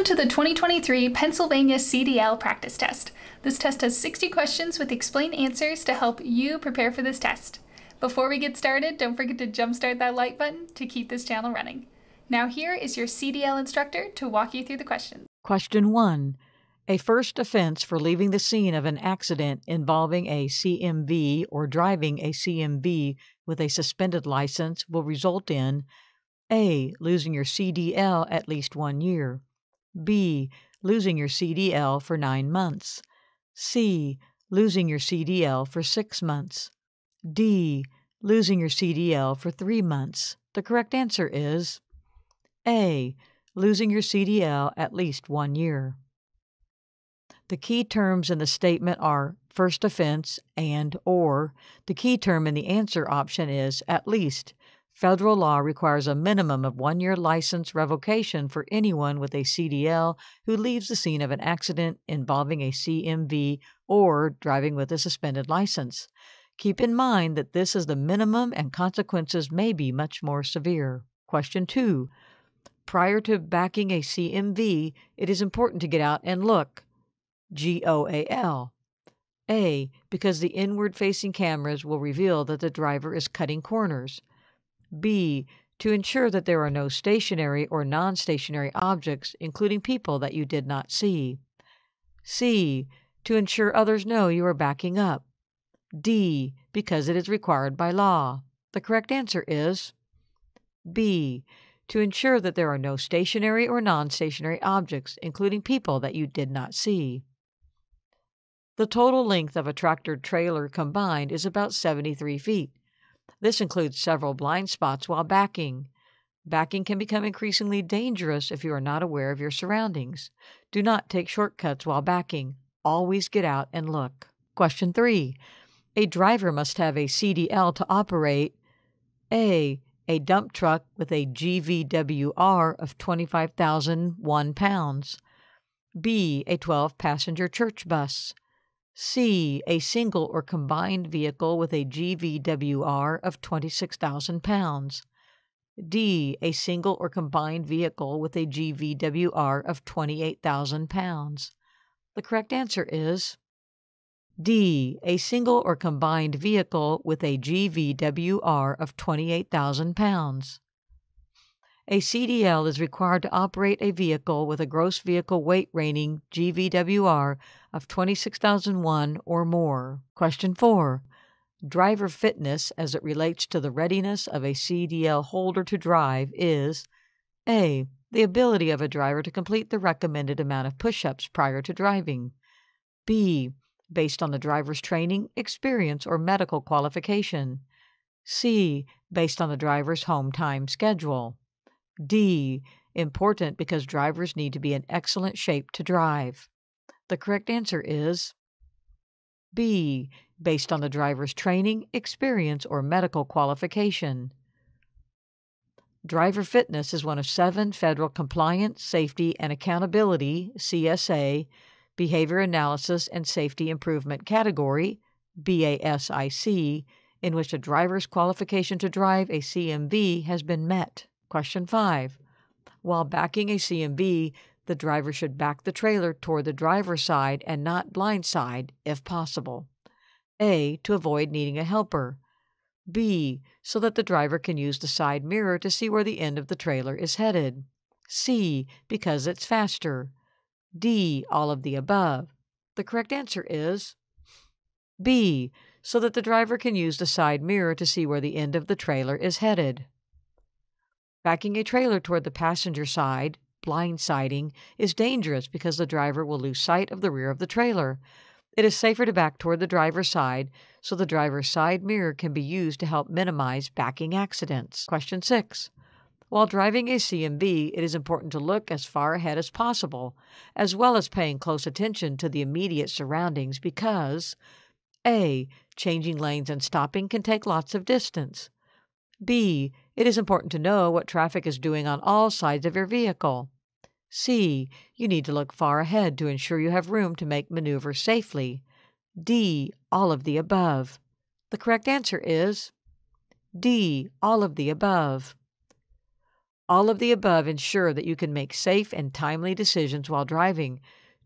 Welcome to the 2023 Pennsylvania CDL practice test. This test has 60 questions with explained answers to help you prepare for this test. Before we get started, don't forget to jumpstart that like button to keep this channel running. Now here is your CDL instructor to walk you through the questions. Question 1. A first offense for leaving the scene of an accident involving a CMV or driving a CMV with a suspended license will result in A. Losing your CDL at least one year. B. Losing your CDL for nine months. C. Losing your CDL for six months. D. Losing your CDL for three months. The correct answer is A. Losing your CDL at least one year. The key terms in the statement are first offense and or. The key term in the answer option is at least. Federal law requires a minimum of one year license revocation for anyone with a CDL who leaves the scene of an accident involving a CMV or driving with a suspended license. Keep in mind that this is the minimum and consequences may be much more severe. Question 2. Prior to backing a CMV, it is important to get out and look. G O A L. A. Because the inward facing cameras will reveal that the driver is cutting corners. B. To ensure that there are no stationary or non stationary objects, including people that you did not see. C. To ensure others know you are backing up. D. Because it is required by law. The correct answer is B. To ensure that there are no stationary or non stationary objects, including people that you did not see. The total length of a tractor trailer combined is about 73 feet. This includes several blind spots while backing. Backing can become increasingly dangerous if you are not aware of your surroundings. Do not take shortcuts while backing. Always get out and look. Question 3. A driver must have a CDL to operate A. A dump truck with a GVWR of 25,001 pounds. B. A 12 passenger church bus. C. A single or combined vehicle with a GVWR of 26,000 pounds. D. A single or combined vehicle with a GVWR of 28,000 pounds. The correct answer is D. A single or combined vehicle with a GVWR of 28,000 pounds. A CDL is required to operate a vehicle with a gross vehicle weight rating GVWR of 26,001 or more. Question 4. Driver fitness as it relates to the readiness of a CDL holder to drive is A. The ability of a driver to complete the recommended amount of push ups prior to driving. B. Based on the driver's training, experience, or medical qualification. C. Based on the driver's home time schedule. D. Important because drivers need to be in excellent shape to drive. The correct answer is B. Based on the driver's training, experience, or medical qualification. Driver fitness is one of seven federal compliance, safety, and accountability CSA behavior analysis and safety improvement category BASIC in which a driver's qualification to drive a CMV has been met. Question 5. While backing a CMV, the driver should back the trailer toward the driver's side and not blind side if possible. A. To avoid needing a helper. B. So that the driver can use the side mirror to see where the end of the trailer is headed. C. Because it's faster. D. All of the above. The correct answer is B. So that the driver can use the side mirror to see where the end of the trailer is headed. Backing a trailer toward the passenger side, blindsiding, is dangerous because the driver will lose sight of the rear of the trailer. It is safer to back toward the driver's side so the driver's side mirror can be used to help minimize backing accidents. Question 6. While driving a CMV, it is important to look as far ahead as possible, as well as paying close attention to the immediate surroundings because A. Changing lanes and stopping can take lots of distance. B. It is important to know what traffic is doing on all sides of your vehicle. C. You need to look far ahead to ensure you have room to make maneuvers safely. D. All of the above. The correct answer is D. All of the above. All of the above ensure that you can make safe and timely decisions while driving.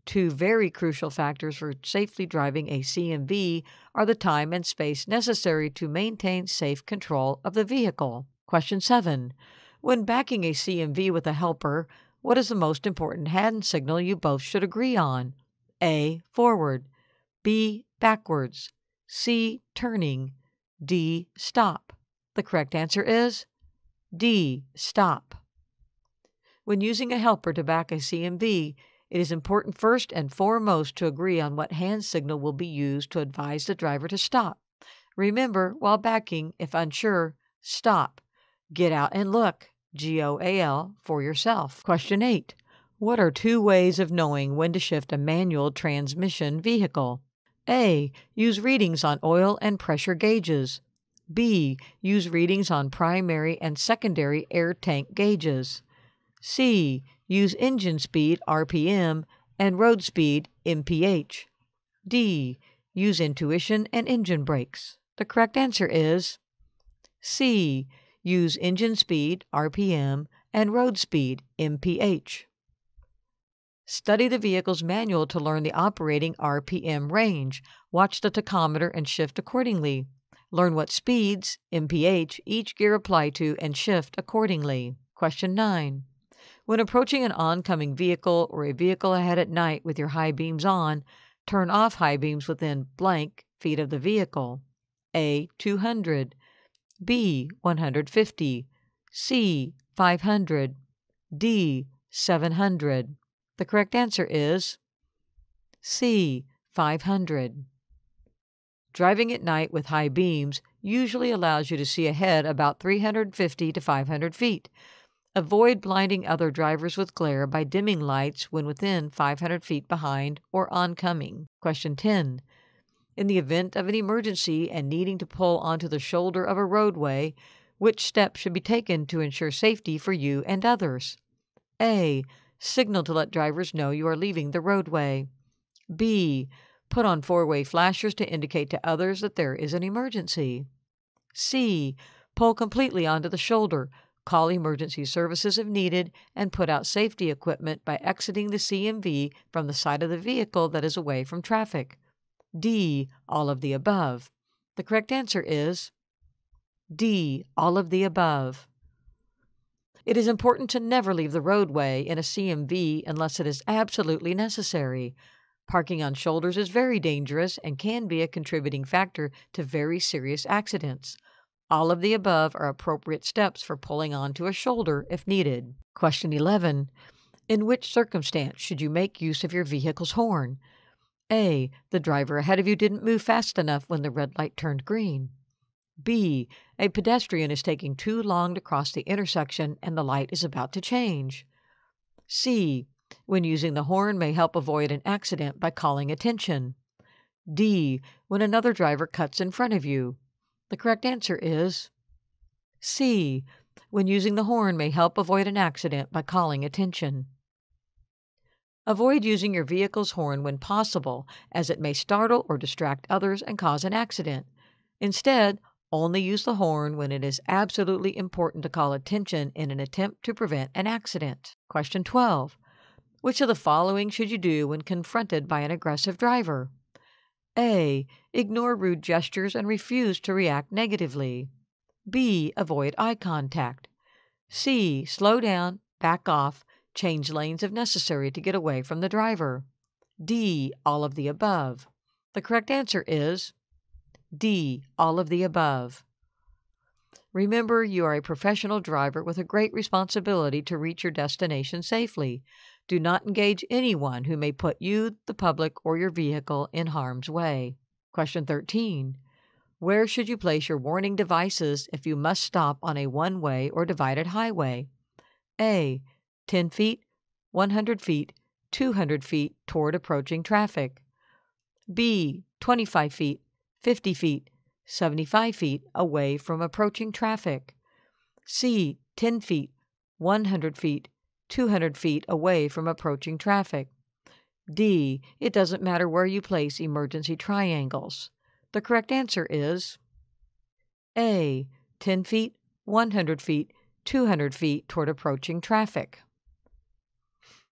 Two very crucial factors for safely driving a CMV are the time and space necessary to maintain safe control of the vehicle. Question 7. When backing a CMV with a helper, what is the most important hand signal you both should agree on? A. Forward. B. Backwards. C. Turning. D. Stop. The correct answer is D. Stop. When using a helper to back a CMV, it is important first and foremost to agree on what hand signal will be used to advise the driver to stop. Remember, while backing, if unsure, stop. Get out and look. G O A L, for yourself. Question 8. What are two ways of knowing when to shift a manual transmission vehicle? A. Use readings on oil and pressure gauges. B. Use readings on primary and secondary air tank gauges. C. Use engine speed RPM and road speed MPH. D. Use intuition and engine brakes. The correct answer is C. Use engine speed, RPM, and road speed, MPH. Study the vehicle's manual to learn the operating RPM range. Watch the tachometer and shift accordingly. Learn what speeds, MPH, each gear apply to and shift accordingly. Question 9. When approaching an oncoming vehicle or a vehicle ahead at night with your high beams on, turn off high beams within blank feet of the vehicle. A. 200. B 150, C 500, D 700. The correct answer is C 500. Driving at night with high beams usually allows you to see ahead about 350 to 500 feet. Avoid blinding other drivers with glare by dimming lights when within 500 feet behind or oncoming. Question 10. In the event of an emergency and needing to pull onto the shoulder of a roadway, which steps should be taken to ensure safety for you and others? A. Signal to let drivers know you are leaving the roadway. B. Put on four way flashers to indicate to others that there is an emergency. C. Pull completely onto the shoulder, call emergency services if needed, and put out safety equipment by exiting the CMV from the side of the vehicle that is away from traffic. D. All of the above. The correct answer is D. All of the above. It is important to never leave the roadway in a CMV unless it is absolutely necessary. Parking on shoulders is very dangerous and can be a contributing factor to very serious accidents. All of the above are appropriate steps for pulling onto a shoulder if needed. Question 11. In which circumstance should you make use of your vehicle's horn? A. The driver ahead of you didn't move fast enough when the red light turned green. B. A pedestrian is taking too long to cross the intersection and the light is about to change. C. When using the horn may help avoid an accident by calling attention. D. When another driver cuts in front of you. The correct answer is C. When using the horn may help avoid an accident by calling attention. Avoid using your vehicle's horn when possible, as it may startle or distract others and cause an accident. Instead, only use the horn when it is absolutely important to call attention in an attempt to prevent an accident. Question 12. Which of the following should you do when confronted by an aggressive driver? A. Ignore rude gestures and refuse to react negatively. B. Avoid eye contact. C. Slow down, back off, Change lanes if necessary to get away from the driver. D. All of the above. The correct answer is D. All of the above. Remember, you are a professional driver with a great responsibility to reach your destination safely. Do not engage anyone who may put you, the public, or your vehicle in harm's way. Question 13. Where should you place your warning devices if you must stop on a one way or divided highway? A. 10 feet, 100 feet, 200 feet toward approaching traffic. B. 25 feet, 50 feet, 75 feet away from approaching traffic. C. 10 feet, 100 feet, 200 feet away from approaching traffic. D. It doesn't matter where you place emergency triangles. The correct answer is A. 10 feet, 100 feet, 200 feet toward approaching traffic.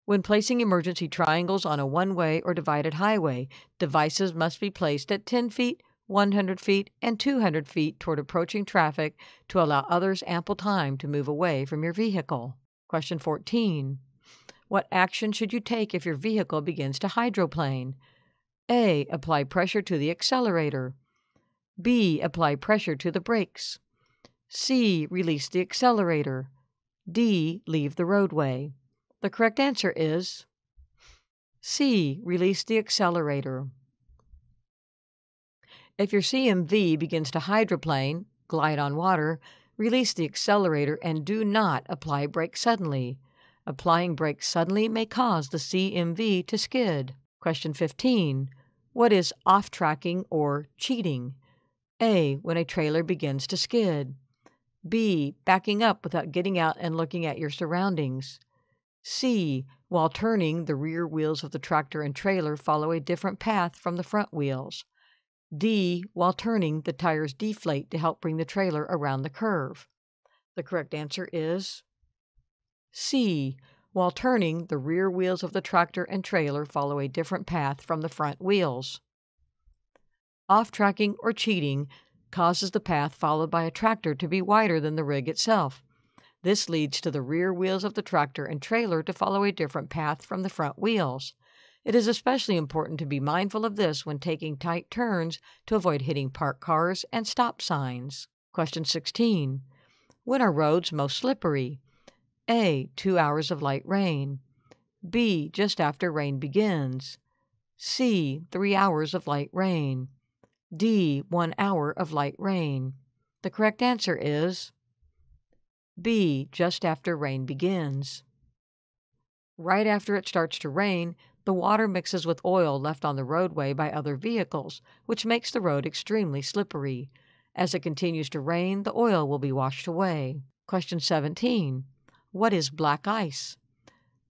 When placing emergency triangles on a one way or divided highway, devices must be placed at 10 feet, 100 feet, and 200 feet toward approaching traffic to allow others ample time to move away from your vehicle. Question 14. What action should you take if your vehicle begins to hydroplane? A. Apply pressure to the accelerator. B. Apply pressure to the brakes. C. Release the accelerator. D. Leave the roadway. The correct answer is C. Release the accelerator. If your CMV begins to hydroplane, glide on water, release the accelerator and do not apply brakes suddenly. Applying brakes suddenly may cause the CMV to skid. Question 15. What is off tracking or cheating? A. When a trailer begins to skid. B. Backing up without getting out and looking at your surroundings. C. While turning, the rear wheels of the tractor and trailer follow a different path from the front wheels. D. While turning, the tires deflate to help bring the trailer around the curve. The correct answer is C. While turning, the rear wheels of the tractor and trailer follow a different path from the front wheels. Off tracking or cheating causes the path followed by a tractor to be wider than the rig itself. This leads to the rear wheels of the tractor and trailer to follow a different path from the front wheels. It is especially important to be mindful of this when taking tight turns to avoid hitting parked cars and stop signs. Question 16. When are roads most slippery? A. Two hours of light rain. B. Just after rain begins. C. Three hours of light rain. D. One hour of light rain. The correct answer is B. Just after rain begins. Right after it starts to rain, the water mixes with oil left on the roadway by other vehicles, which makes the road extremely slippery. As it continues to rain, the oil will be washed away. Question 17. What is black ice?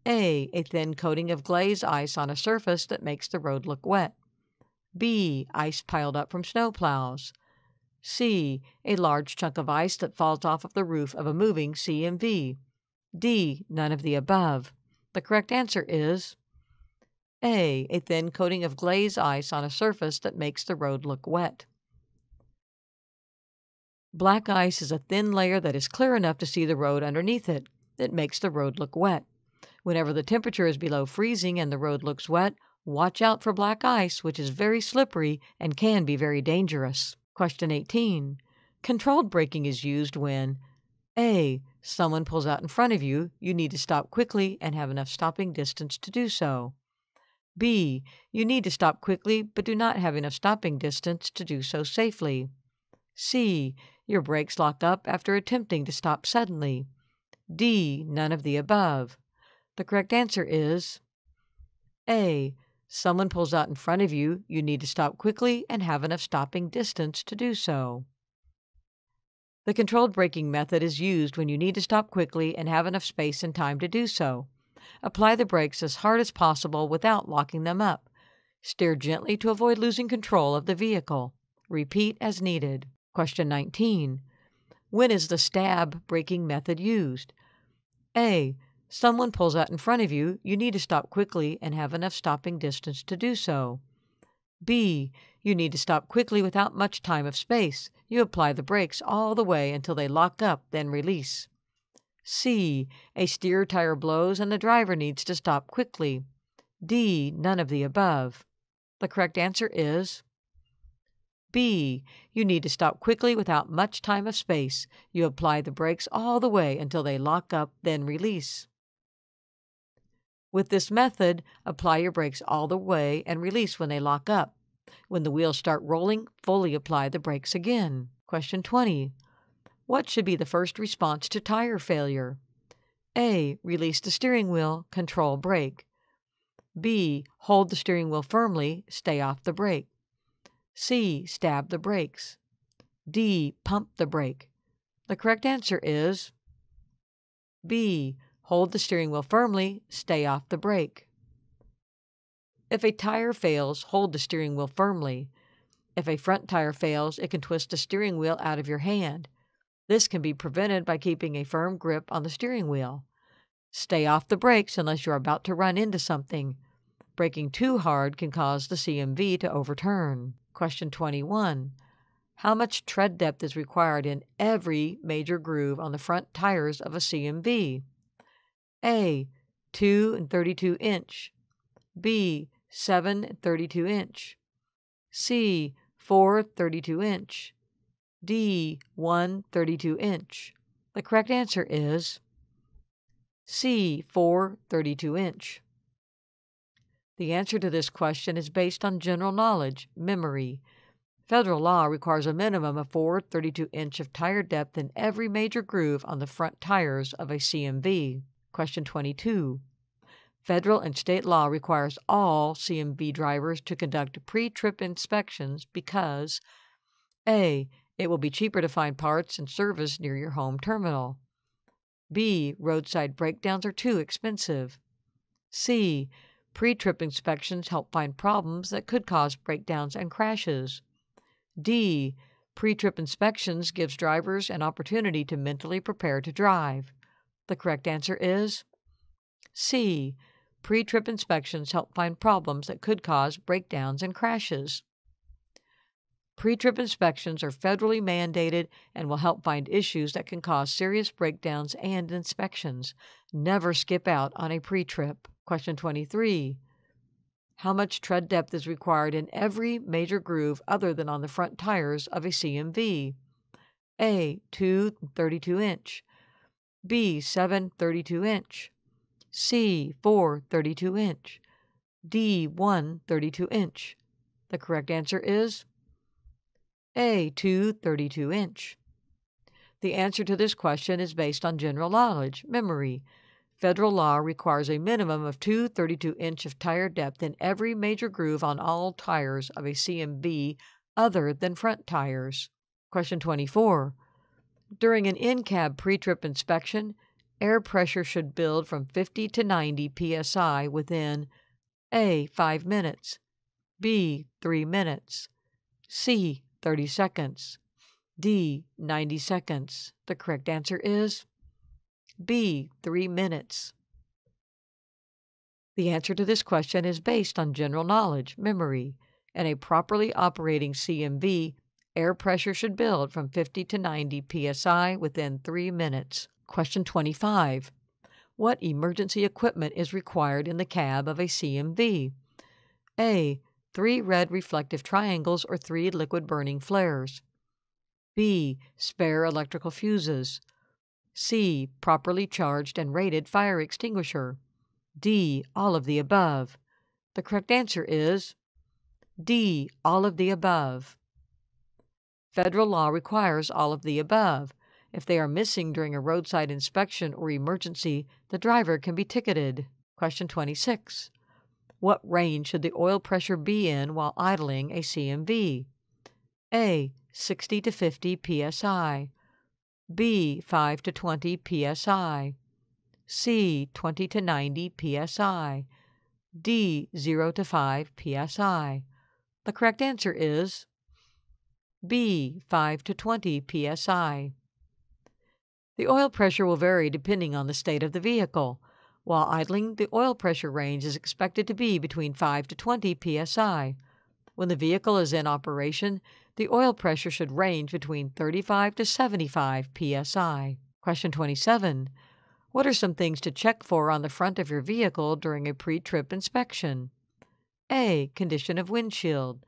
A. A thin coating of glaze ice on a surface that makes the road look wet. B. Ice piled up from snowplows. C. A large chunk of ice that falls off of the roof of a moving CMV. D. None of the above. The correct answer is A. A thin coating of glaze ice on a surface that makes the road look wet. Black ice is a thin layer that is clear enough to see the road underneath it. It makes the road look wet. Whenever the temperature is below freezing and the road looks wet, watch out for black ice, which is very slippery and can be very dangerous. Question 18. Controlled braking is used when A. Someone pulls out in front of you, you need to stop quickly and have enough stopping distance to do so. B. You need to stop quickly but do not have enough stopping distance to do so safely. C. Your brakes lock up after attempting to stop suddenly. D. None of the above. The correct answer is A. Someone pulls out in front of you, you need to stop quickly and have enough stopping distance to do so. The controlled braking method is used when you need to stop quickly and have enough space and time to do so. Apply the brakes as hard as possible without locking them up. Steer gently to avoid losing control of the vehicle. Repeat as needed. Question 19. When is the stab braking method used? A. Someone pulls out in front of you, you need to stop quickly and have enough stopping distance to do so. B. You need to stop quickly without much time of space. You apply the brakes all the way until they lock up, then release. C. A steer tire blows and the driver needs to stop quickly. D. None of the above. The correct answer is B. You need to stop quickly without much time of space. You apply the brakes all the way until they lock up, then release. With this method, apply your brakes all the way and release when they lock up. When the wheels start rolling, fully apply the brakes again. Question 20. What should be the first response to tire failure? A. Release the steering wheel, control brake. B. Hold the steering wheel firmly, stay off the brake. C. Stab the brakes. D. Pump the brake. The correct answer is B. Hold the steering wheel firmly, stay off the brake. If a tire fails, hold the steering wheel firmly. If a front tire fails, it can twist the steering wheel out of your hand. This can be prevented by keeping a firm grip on the steering wheel. Stay off the brakes unless you're about to run into something. Braking too hard can cause the CMV to overturn. Question 21. How much tread depth is required in every major groove on the front tires of a CMV? A. 2 and 32 inch. B. 7 and 32 inch. C. 4 32 inch. D. 1 32 inch. The correct answer is C. 4 32 inch. The answer to this question is based on general knowledge, memory. Federal law requires a minimum of 4 32 inch of tire depth in every major groove on the front tires of a CMV. Question 22. Federal and state law requires all CMV drivers to conduct pre trip inspections because A. It will be cheaper to find parts and service near your home terminal. B. Roadside breakdowns are too expensive. C. Pre trip inspections help find problems that could cause breakdowns and crashes. D. Pre trip inspections gives drivers an opportunity to mentally prepare to drive. The correct answer is C. Pre trip inspections help find problems that could cause breakdowns and crashes. Pre trip inspections are federally mandated and will help find issues that can cause serious breakdowns and inspections. Never skip out on a pre trip. Question 23. How much tread depth is required in every major groove other than on the front tires of a CMV? A. 2 32 inch. B. 7 32 inch. C. 4 32 inch. D. 1 32 inch. The correct answer is a. 2 32 inch. The answer to this question is based on general knowledge, memory. Federal law requires a minimum of 2 32 inch of tire depth in every major groove on all tires of a CMV other than front tires. Question 24. During an in cab pre trip inspection, air pressure should build from 50 to 90 psi within A. 5 minutes, B. 3 minutes, C. 30 seconds. D. 90 seconds. The correct answer is B. 3 minutes. The answer to this question is based on general knowledge, memory, and a properly operating CMV. Air pressure should build from 50 to 90 psi within 3 minutes. Question 25. What emergency equipment is required in the cab of a CMV? A three red reflective triangles or three liquid burning flares. B. Spare electrical fuses. C. Properly charged and rated fire extinguisher. D. All of the above. The correct answer is D. All of the above. Federal law requires all of the above. If they are missing during a roadside inspection or emergency, the driver can be ticketed. Question 26. What range should the oil pressure be in while idling a CMV? A. 60 to 50 psi. B. 5 to 20 psi. C. 20 to 90 psi. D. 0 to 5 psi. The correct answer is B. 5 to 20 psi. The oil pressure will vary depending on the state of the vehicle. While idling, the oil pressure range is expected to be between 5 to 20 psi. When the vehicle is in operation, the oil pressure should range between 35 to 75 psi. Question 27. What are some things to check for on the front of your vehicle during a pre trip inspection? A. Condition of windshield.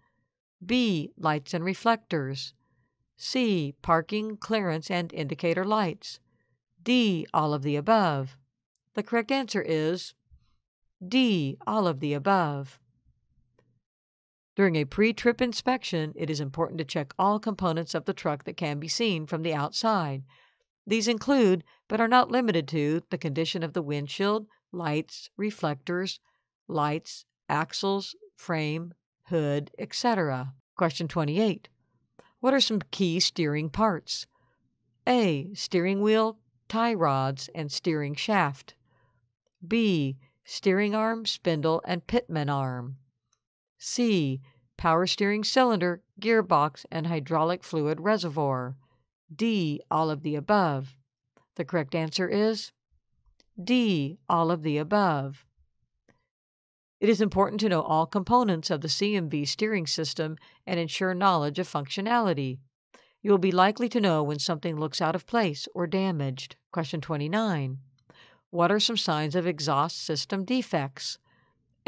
B. Lights and reflectors. C. Parking, clearance, and indicator lights. D. All of the above. The correct answer is D. All of the above. During a pre trip inspection, it is important to check all components of the truck that can be seen from the outside. These include, but are not limited to, the condition of the windshield, lights, reflectors, lights, axles, frame, hood, etc. Question 28. What are some key steering parts? A. Steering wheel, tie rods, and steering shaft. B. Steering arm, spindle, and pitman arm. C. Power steering cylinder, gearbox, and hydraulic fluid reservoir. D. All of the above? The correct answer is D. All of the above. It is important to know all components of the CMV steering system and ensure knowledge of functionality. You will be likely to know when something looks out of place or damaged. Question 29. What are some signs of exhaust system defects?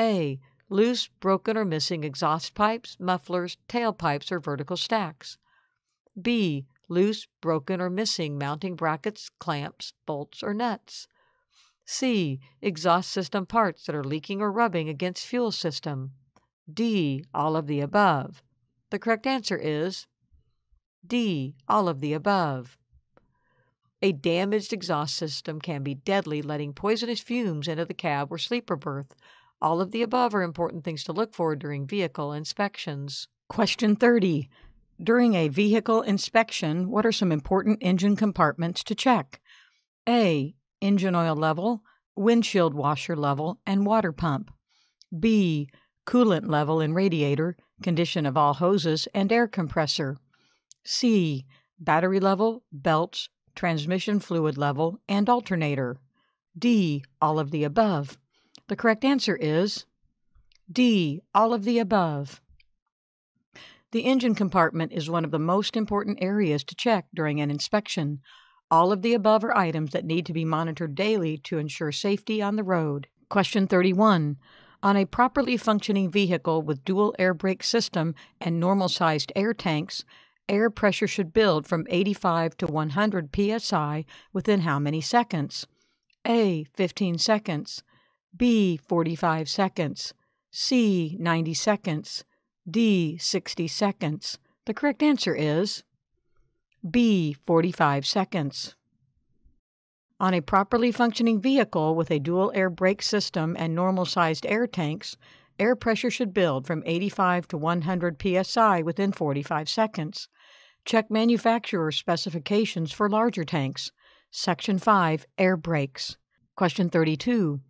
A. Loose, broken, or missing exhaust pipes, mufflers, tailpipes, or vertical stacks. B. Loose, broken, or missing mounting brackets, clamps, bolts, or nuts. C. Exhaust system parts that are leaking or rubbing against fuel system. D. All of the above. The correct answer is D. All of the above. A damaged exhaust system can be deadly, letting poisonous fumes into the cab or sleeper berth. All of the above are important things to look for during vehicle inspections. Question 30. During a vehicle inspection, what are some important engine compartments to check? A engine oil level, windshield washer level, and water pump. B. Coolant level in radiator, condition of all hoses, and air compressor. C. Battery level, belts, transmission fluid level, and alternator. D. All of the above. The correct answer is D. All of the above. The engine compartment is one of the most important areas to check during an inspection. All of the above are items that need to be monitored daily to ensure safety on the road. Question 31. On a properly functioning vehicle with dual air brake system and normal sized air tanks, air pressure should build from 85 to 100 psi within how many seconds? A. 15 seconds. B. 45 seconds. C. 90 seconds. D. 60 seconds. The correct answer is B. 45 seconds. On a properly functioning vehicle with a dual air brake system and normal sized air tanks, air pressure should build from 85 to 100 psi within 45 seconds. Check manufacturer specifications for larger tanks. Section 5 Air Brakes. Question 32.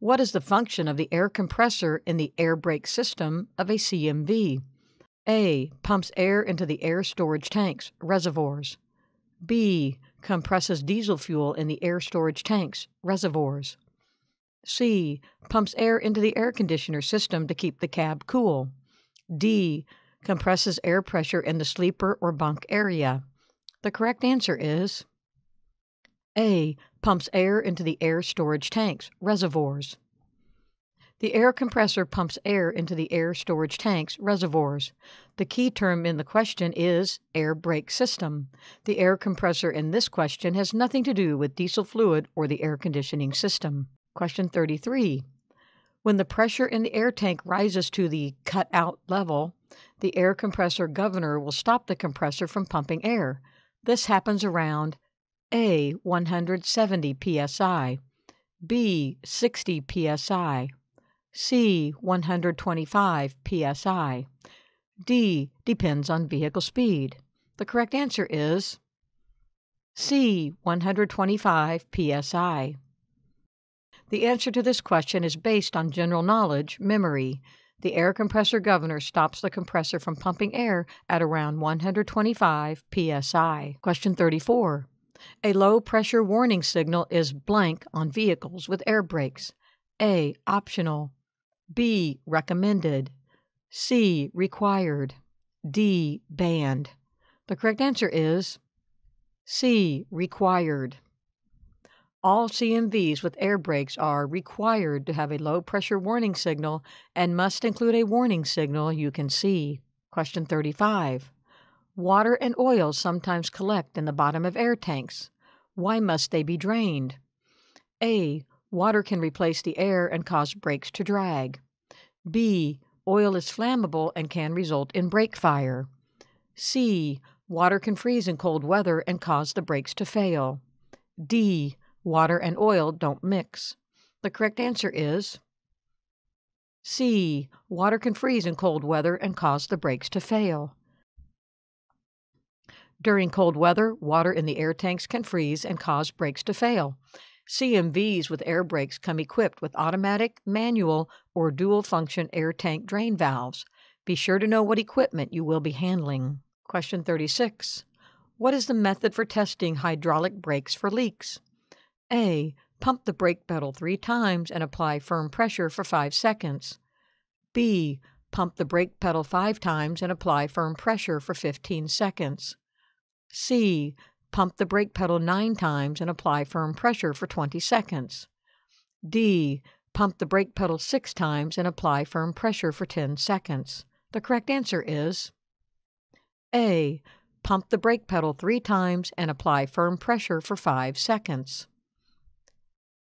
What is the function of the air compressor in the air brake system of a CMV? A. Pumps air into the air storage tanks, reservoirs. B. Compresses diesel fuel in the air storage tanks, reservoirs. C. Pumps air into the air conditioner system to keep the cab cool. D. Compresses air pressure in the sleeper or bunk area. The correct answer is A. Pumps air into the air storage tanks, reservoirs. The air compressor pumps air into the air storage tanks, reservoirs. The key term in the question is air brake system. The air compressor in this question has nothing to do with diesel fluid or the air conditioning system. Question 33. When the pressure in the air tank rises to the cut out level, the air compressor governor will stop the compressor from pumping air. This happens around A. 170 psi, B. 60 psi, C. 125 psi. D. Depends on vehicle speed. The correct answer is C. 125 psi. The answer to this question is based on general knowledge, memory. The air compressor governor stops the compressor from pumping air at around 125 psi. Question 34. A low pressure warning signal is blank on vehicles with air brakes. A. Optional. B. Recommended. C. Required. D. Banned. The correct answer is C. Required. All CMVs with air brakes are required to have a low pressure warning signal and must include a warning signal you can see. Question 35. Water and oil sometimes collect in the bottom of air tanks. Why must they be drained? A. Water can replace the air and cause brakes to drag. B. Oil is flammable and can result in brake fire. C. Water can freeze in cold weather and cause the brakes to fail. D. Water and oil don't mix. The correct answer is C. Water can freeze in cold weather and cause the brakes to fail. During cold weather, water in the air tanks can freeze and cause brakes to fail. CMVs with air brakes come equipped with automatic, manual, or dual function air tank drain valves. Be sure to know what equipment you will be handling. Question 36. What is the method for testing hydraulic brakes for leaks? A. Pump the brake pedal three times and apply firm pressure for 5 seconds. B. Pump the brake pedal five times and apply firm pressure for 15 seconds. C. Pump the brake pedal nine times and apply firm pressure for 20 seconds. D. Pump the brake pedal six times and apply firm pressure for 10 seconds. The correct answer is A. Pump the brake pedal three times and apply firm pressure for 5 seconds.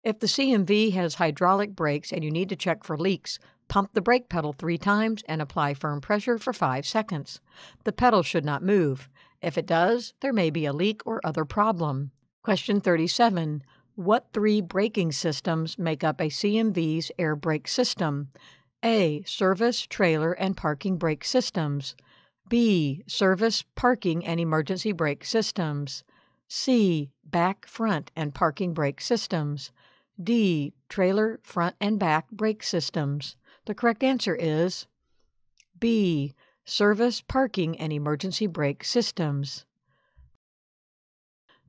If the CMV has hydraulic brakes and you need to check for leaks, pump the brake pedal three times and apply firm pressure for 5 seconds. The pedal should not move. If it does, there may be a leak or other problem. Question 37. What three braking systems make up a CMV's air brake system? A. Service, trailer, and parking brake systems. B. Service, parking, and emergency brake systems. C. Back, front, and parking brake systems. D. Trailer, front, and back brake systems. The correct answer is B. Service, parking, and emergency brake systems.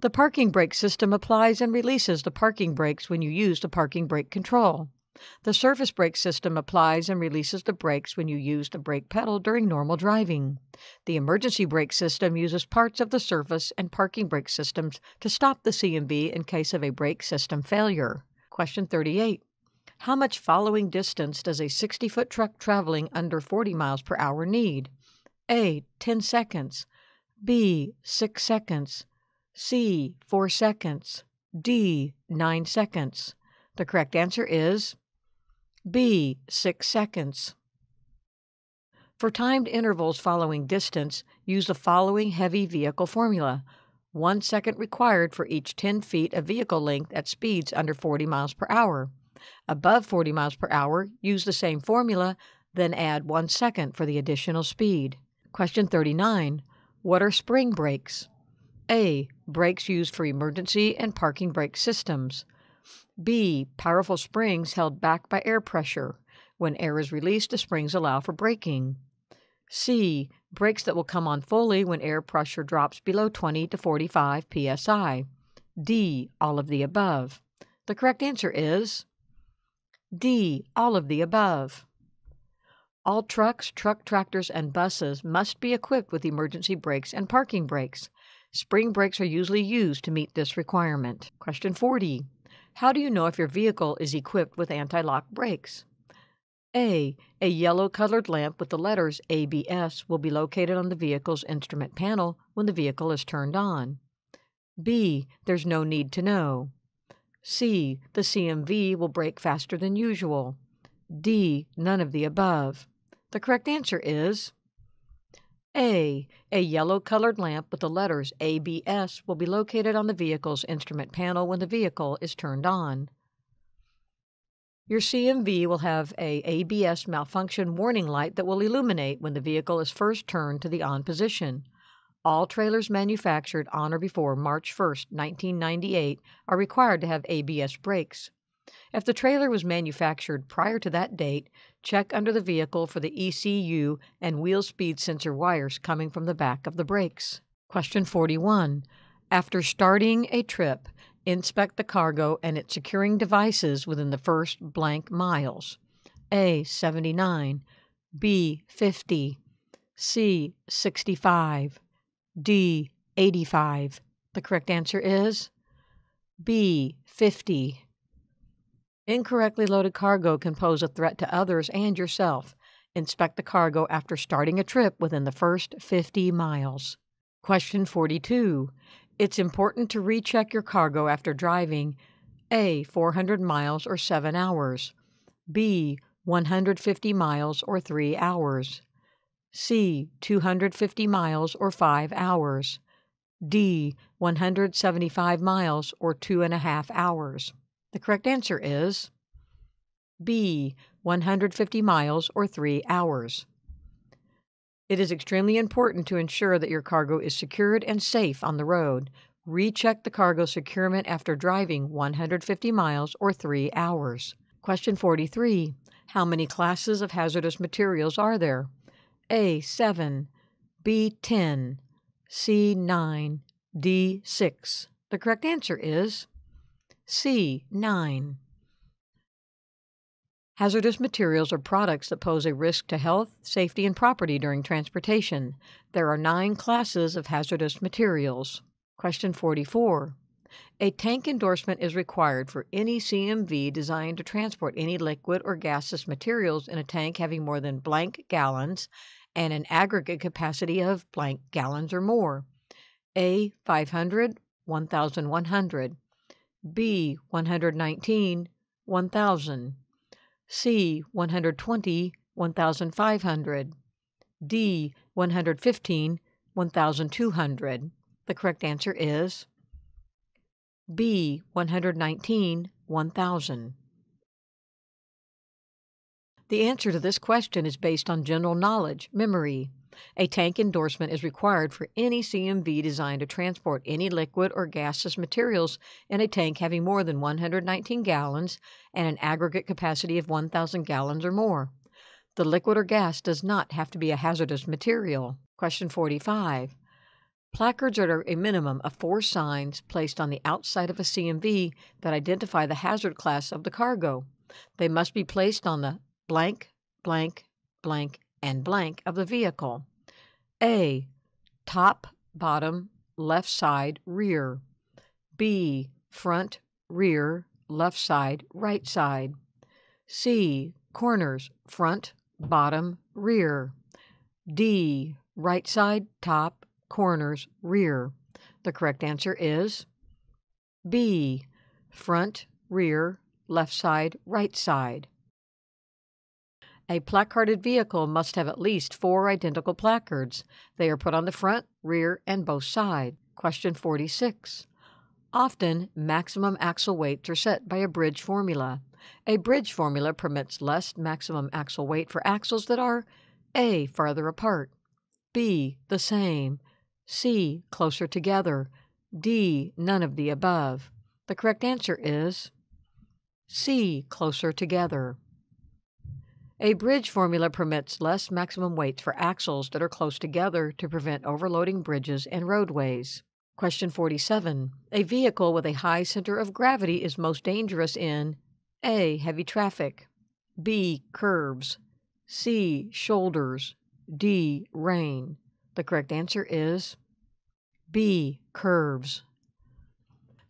The parking brake system applies and releases the parking brakes when you use the parking brake control. The service brake system applies and releases the brakes when you use the brake pedal during normal driving. The emergency brake system uses parts of the service and parking brake systems to stop the CMV in case of a brake system failure. Question 38. How much following distance does a 60 foot truck traveling under 40 miles per hour need? A. 10 seconds. B. 6 seconds. C. 4 seconds. D. 9 seconds. The correct answer is B. 6 seconds. For timed intervals following distance, use the following heavy vehicle formula. One second required for each 10 feet of vehicle length at speeds under 40 miles per hour. Above 40 miles per hour, use the same formula, then add one second for the additional speed. Question 39. What are spring brakes? A. Brakes used for emergency and parking brake systems. B. Powerful springs held back by air pressure. When air is released, the springs allow for braking. C. Brakes that will come on fully when air pressure drops below 20 to 45 psi. D. All of the above. The correct answer is D. All of the above. All trucks, truck tractors, and buses must be equipped with emergency brakes and parking brakes. Spring brakes are usually used to meet this requirement. Question 40. How do you know if your vehicle is equipped with anti lock brakes? A. A yellow colored lamp with the letters ABS will be located on the vehicle's instrument panel when the vehicle is turned on. B. There's no need to know. C. The CMV will brake faster than usual. D. None of the above. The correct answer is a. A yellow colored lamp with the letters ABS will be located on the vehicle's instrument panel when the vehicle is turned on. Your CMV will have a ABS malfunction warning light that will illuminate when the vehicle is first turned to the on position. All trailers manufactured on or before March 1, 1998 are required to have ABS brakes. If the trailer was manufactured prior to that date, check under the vehicle for the ECU and wheel speed sensor wires coming from the back of the brakes. Question 41. After starting a trip, inspect the cargo and its securing devices within the first blank miles. A. 79, B. 50, C. 65, D. 85. The correct answer is B. 50. Incorrectly loaded cargo can pose a threat to others and yourself. Inspect the cargo after starting a trip within the first 50 miles. Question 42. It's important to recheck your cargo after driving A. 400 miles or 7 hours, B. 150 miles or 3 hours, C. 250 miles or 5 hours, D. 175 miles or 2.5 hours. The correct answer is B. 150 miles or 3 hours. It is extremely important to ensure that your cargo is secured and safe on the road. Recheck the cargo securement after driving 150 miles or 3 hours. Question 43. How many classes of hazardous materials are there? A. 7, B. 10, C. 9, D. 6. The correct answer is C. 9. Hazardous materials are products that pose a risk to health, safety, and property during transportation. There are nine classes of hazardous materials. Question 44. A tank endorsement is required for any CMV designed to transport any liquid or gaseous materials in a tank having more than blank gallons and an aggregate capacity of blank gallons or more. A 500, 1100. B 119, 1000. C 120, 1500. D 115, 1200. The correct answer is B 119, 1000. The answer to this question is based on general knowledge, memory. A tank endorsement is required for any CMV designed to transport any liquid or gaseous materials in a tank having more than 119 gallons and an aggregate capacity of 1,000 gallons or more. The liquid or gas does not have to be a hazardous material. Question 45. Placards are a minimum of four signs placed on the outside of a CMV that identify the hazard class of the cargo. They must be placed on the blank, blank, blank, and blank of the vehicle. A. Top, bottom, left side, rear. B. Front, rear, left side, right side. C. Corners, front, bottom, rear. D. Right side, top, corners, rear. The correct answer is B. Front, rear, left side, right side. A placarded vehicle must have at least four identical placards. They are put on the front, rear, and both sides. Question 46. Often, maximum axle weights are set by a bridge formula. A bridge formula permits less maximum axle weight for axles that are A. farther apart, B. the same, C. closer together, D. none of the above. The correct answer is C. closer together. A bridge formula permits less maximum weights for axles that are close together to prevent overloading bridges and roadways. Question 47. A vehicle with a high center of gravity is most dangerous in A. Heavy traffic, B. Curves, C. Shoulders, D. Rain. The correct answer is B. Curves.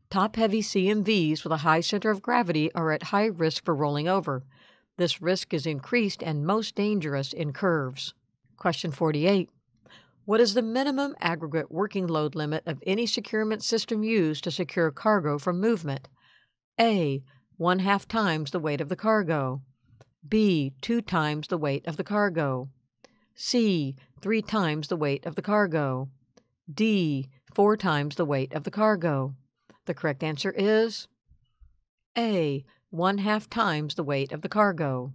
Top heavy CMVs with a high center of gravity are at high risk for rolling over. This risk is increased and most dangerous in curves. Question 48. What is the minimum aggregate working load limit of any securement system used to secure cargo from movement? A. One half times the weight of the cargo. B. Two times the weight of the cargo. C. Three times the weight of the cargo. D. Four times the weight of the cargo. The correct answer is A one half times the weight of the cargo.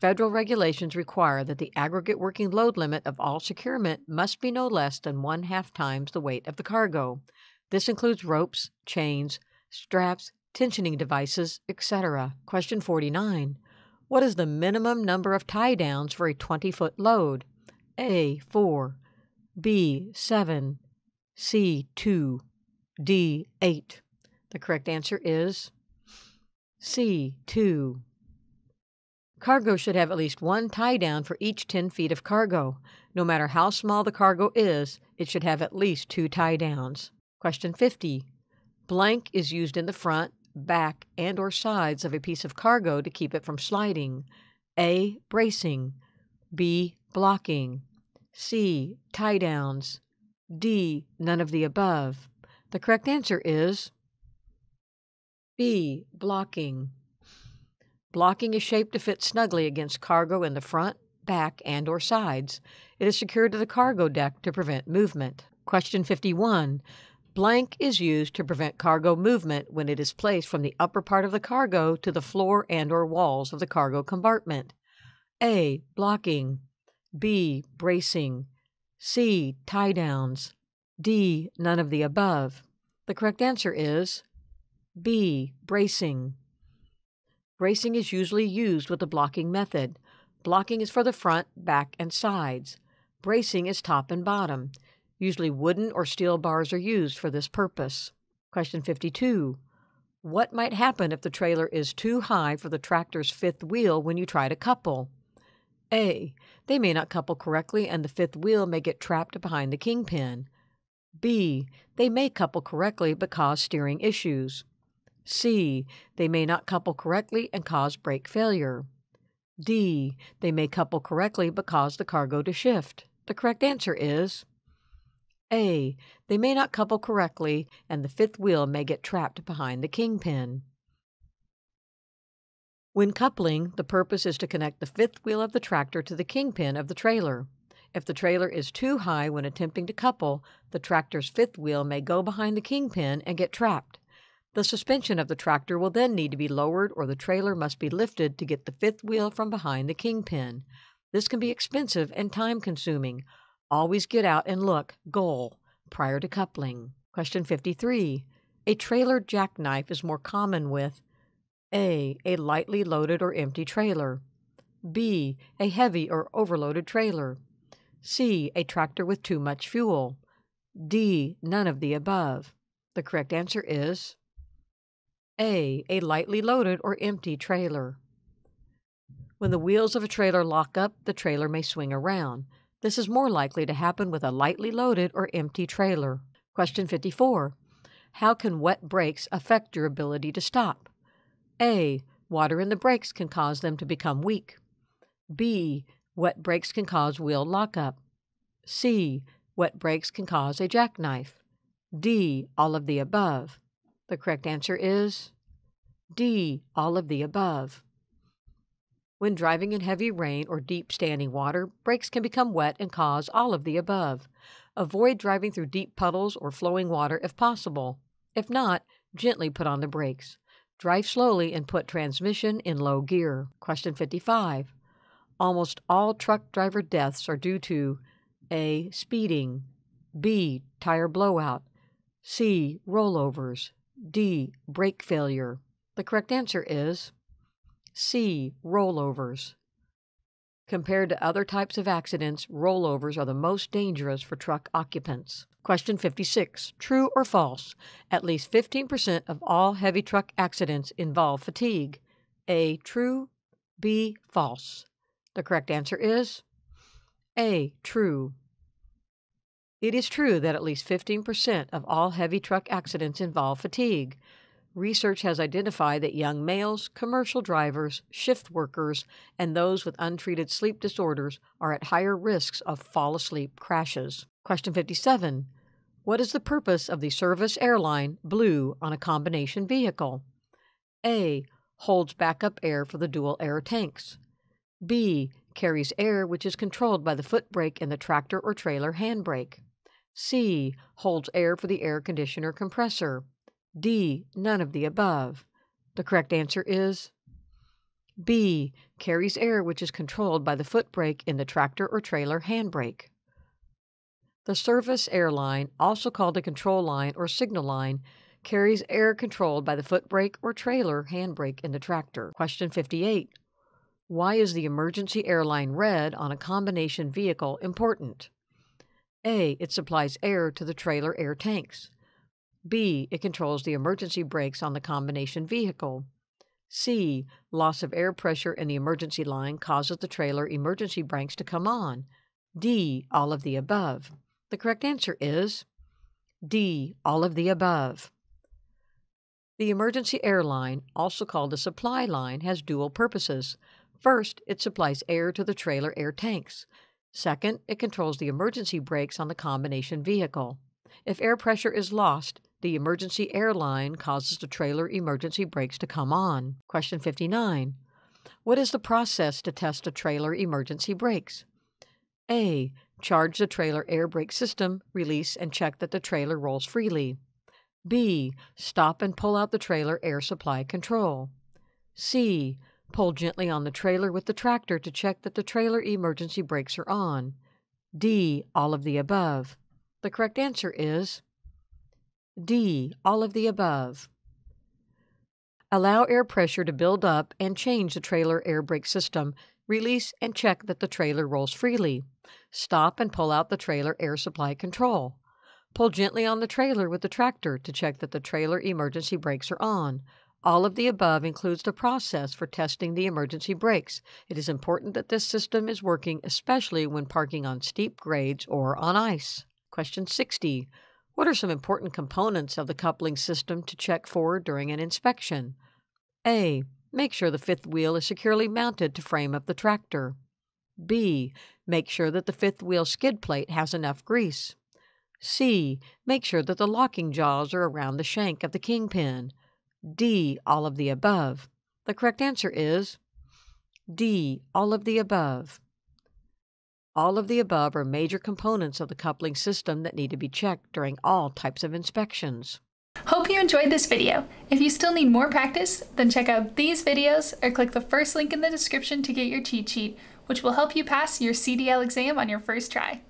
Federal regulations require that the aggregate working load limit of all securement must be no less than one half times the weight of the cargo. This includes ropes, chains, straps, tensioning devices, etc. Question 49. What is the minimum number of tie downs for a 20 foot load? A. 4. B. 7. C. 2. D. 8. The correct answer is C. 2. Cargo should have at least one tie down for each 10 feet of cargo. No matter how small the cargo is, it should have at least two tie downs. Question 50. Blank is used in the front, back, and or sides of a piece of cargo to keep it from sliding. A. Bracing. B. Blocking. C. Tie downs. D. None of the above. The correct answer is B. Blocking. Blocking is shaped to fit snugly against cargo in the front, back, and or sides. It is secured to the cargo deck to prevent movement. Question 51. Blank is used to prevent cargo movement when it is placed from the upper part of the cargo to the floor and or walls of the cargo compartment. A. Blocking. B. Bracing. C. Tie downs. D. None of the above. The correct answer is B. Bracing. Bracing is usually used with the blocking method. Blocking is for the front, back, and sides. Bracing is top and bottom. Usually wooden or steel bars are used for this purpose. Question 52. What might happen if the trailer is too high for the tractor's fifth wheel when you try to couple? A. They may not couple correctly and the fifth wheel may get trapped behind the kingpin. B. They may couple correctly but cause steering issues. C. They may not couple correctly and cause brake failure. D. They may couple correctly but cause the cargo to shift. The correct answer is A. They may not couple correctly and the fifth wheel may get trapped behind the kingpin. When coupling, the purpose is to connect the fifth wheel of the tractor to the kingpin of the trailer. If the trailer is too high when attempting to couple, the tractor's fifth wheel may go behind the kingpin and get trapped. The suspension of the tractor will then need to be lowered or the trailer must be lifted to get the fifth wheel from behind the kingpin. This can be expensive and time consuming. Always get out and look, goal, prior to coupling. Question 53. A trailer jackknife is more common with A. A lightly loaded or empty trailer. B. A heavy or overloaded trailer. C. A tractor with too much fuel. D. None of the above. The correct answer is a. A lightly loaded or empty trailer. When the wheels of a trailer lock up, the trailer may swing around. This is more likely to happen with a lightly loaded or empty trailer. Question 54. How can wet brakes affect your ability to stop? A. Water in the brakes can cause them to become weak. B. Wet brakes can cause wheel lockup. C. Wet brakes can cause a jackknife. D. All of the above. The correct answer is D. All of the above. When driving in heavy rain or deep standing water, brakes can become wet and cause all of the above. Avoid driving through deep puddles or flowing water if possible. If not, gently put on the brakes. Drive slowly and put transmission in low gear. Question 55. Almost all truck driver deaths are due to A. Speeding, B. Tire blowout, C. Rollovers, D. Brake failure. The correct answer is C. Rollovers. Compared to other types of accidents, rollovers are the most dangerous for truck occupants. Question 56. True or false? At least 15% of all heavy truck accidents involve fatigue. A. True. B. False. The correct answer is A. True. It is true that at least 15% of all heavy truck accidents involve fatigue. Research has identified that young males, commercial drivers, shift workers, and those with untreated sleep disorders are at higher risks of fall asleep crashes. Question 57. What is the purpose of the service airline Blue on a combination vehicle? A. Holds backup air for the dual air tanks. B. Carries air which is controlled by the foot brake in the tractor or trailer handbrake. C. Holds air for the air conditioner compressor. D. None of the above. The correct answer is B. Carries air which is controlled by the foot brake in the tractor or trailer handbrake. The service airline, also called a control line or signal line, carries air controlled by the foot brake or trailer handbrake in the tractor. Question 58. Why is the emergency airline red on a combination vehicle important? A. It supplies air to the trailer air tanks. B. It controls the emergency brakes on the combination vehicle. C. Loss of air pressure in the emergency line causes the trailer emergency brakes to come on. D. All of the above. The correct answer is D. All of the above. The emergency airline, also called a supply line, has dual purposes. First, it supplies air to the trailer air tanks. Second, it controls the emergency brakes on the combination vehicle. If air pressure is lost, the emergency air line causes the trailer emergency brakes to come on. Question 59. What is the process to test a trailer emergency brakes? A. Charge the trailer air brake system, release and check that the trailer rolls freely. B. Stop and pull out the trailer air supply control. C. Pull gently on the trailer with the tractor to check that the trailer emergency brakes are on. D. All of the above. The correct answer is D. All of the above. Allow air pressure to build up and change the trailer air brake system. Release and check that the trailer rolls freely. Stop and pull out the trailer air supply control. Pull gently on the trailer with the tractor to check that the trailer emergency brakes are on. All of the above includes the process for testing the emergency brakes. It is important that this system is working, especially when parking on steep grades or on ice. Question 60. What are some important components of the coupling system to check for during an inspection? A. Make sure the fifth wheel is securely mounted to frame of the tractor. B. Make sure that the fifth wheel skid plate has enough grease. C. Make sure that the locking jaws are around the shank of the kingpin. D. All of the above. The correct answer is D. All of the above. All of the above are major components of the coupling system that need to be checked during all types of inspections. Hope you enjoyed this video. If you still need more practice, then check out these videos or click the first link in the description to get your cheat sheet, which will help you pass your CDL exam on your first try.